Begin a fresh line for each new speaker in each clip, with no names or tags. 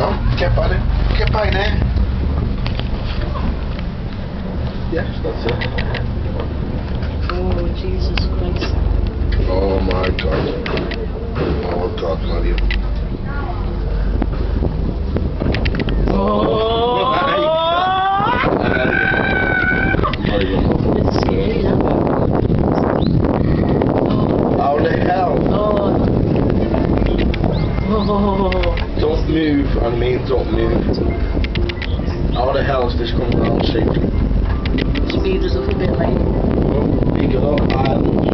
additional. Get by there. Get by there. Yes, that's it.
Oh, Jesus Christ.
Oh my god. Oh god, hell.
Oh!
Very good.
It's scary, that.
How the hell?
Oh. Oh.
Don't move, I mean don't move. How the hell is this coming around safely?
Speed us up a bit, mate.
Here you go, Ireland.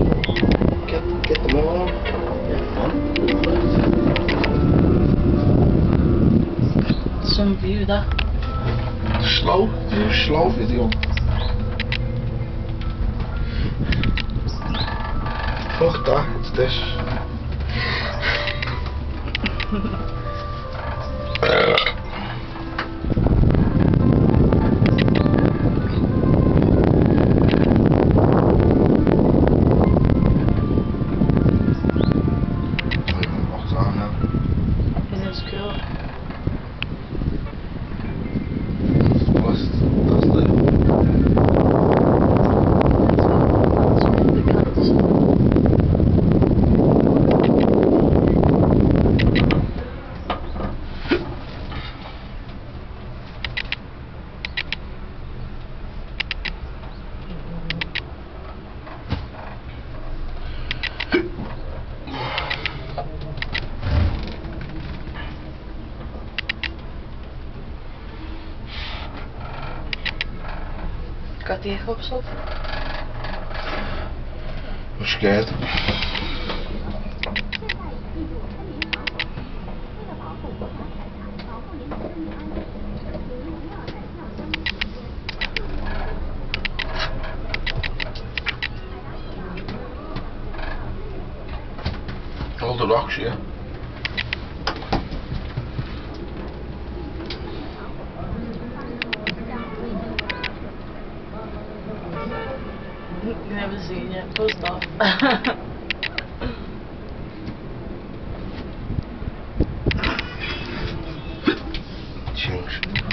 Get, get them all.
Some view, that.
Slow, do slow video. Fuck that, it's this.
Got the hiccups up?
I'm scared. All the rocks,
you seen yet. Post off. Change.